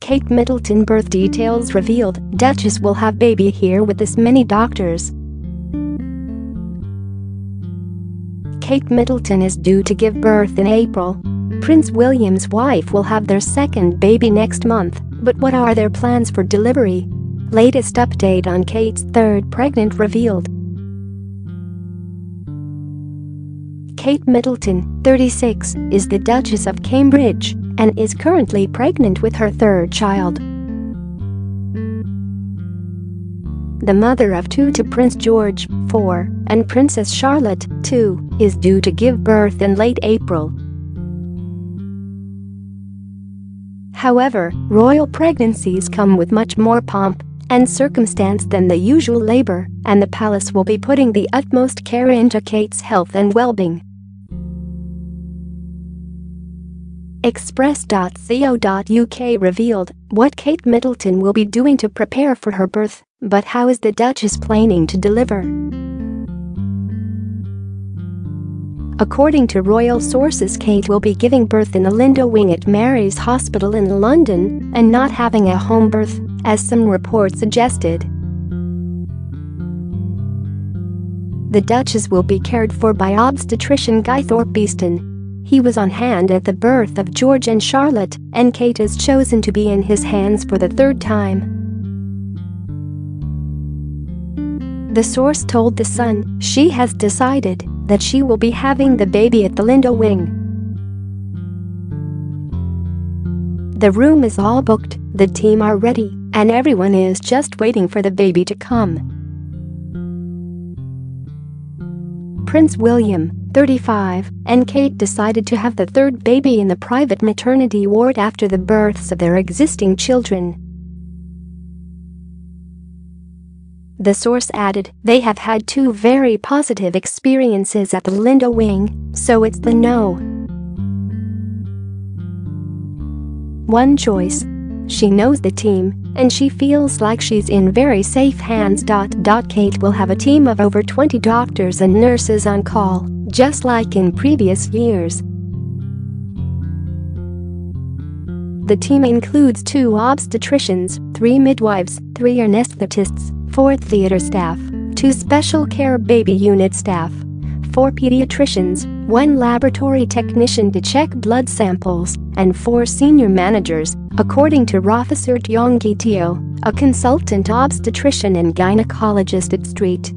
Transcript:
Kate Middleton birth details revealed, Duchess will have baby here with this many doctors. Kate Middleton is due to give birth in April. Prince William's wife will have their second baby next month, but what are their plans for delivery? Latest update on Kate's third pregnant revealed. Kate Middleton, 36, is the Duchess of Cambridge and is currently pregnant with her third child. The mother of two to Prince George, 4, and Princess Charlotte, 2, is due to give birth in late April. However, royal pregnancies come with much more pomp and circumstance than the usual labor, and the palace will be putting the utmost care into Kate's health and well-being. Express.co.uk revealed what Kate Middleton will be doing to prepare for her birth, but how is the Duchess planning to deliver? According to royal sources Kate will be giving birth in the Lindo wing at Mary's Hospital in London and not having a home birth, as some reports suggested. The Duchess will be cared for by obstetrician Guy Thorpe-Beeston, he was on hand at the birth of George and Charlotte, and Kate is chosen to be in his hands for the third time. The source told The Sun she has decided that she will be having the baby at the Lindo wing. The room is all booked, the team are ready, and everyone is just waiting for the baby to come. Prince William, 35, and Kate decided to have the third baby in the private maternity ward after the births of their existing children. The source added, they have had two very positive experiences at the Lindo wing, so it's the no. One choice. She knows the team, and she feels like she's in very safe hands. Kate will have a team of over 20 doctors and nurses on call, just like in previous years. The team includes two obstetricians, three midwives, three anesthetists, four theater staff, two special care baby unit staff, four pediatricians, one laboratory technician to check blood samples, and four senior managers, according to Professor Tiong Tio, a consultant obstetrician and gynecologist at Street.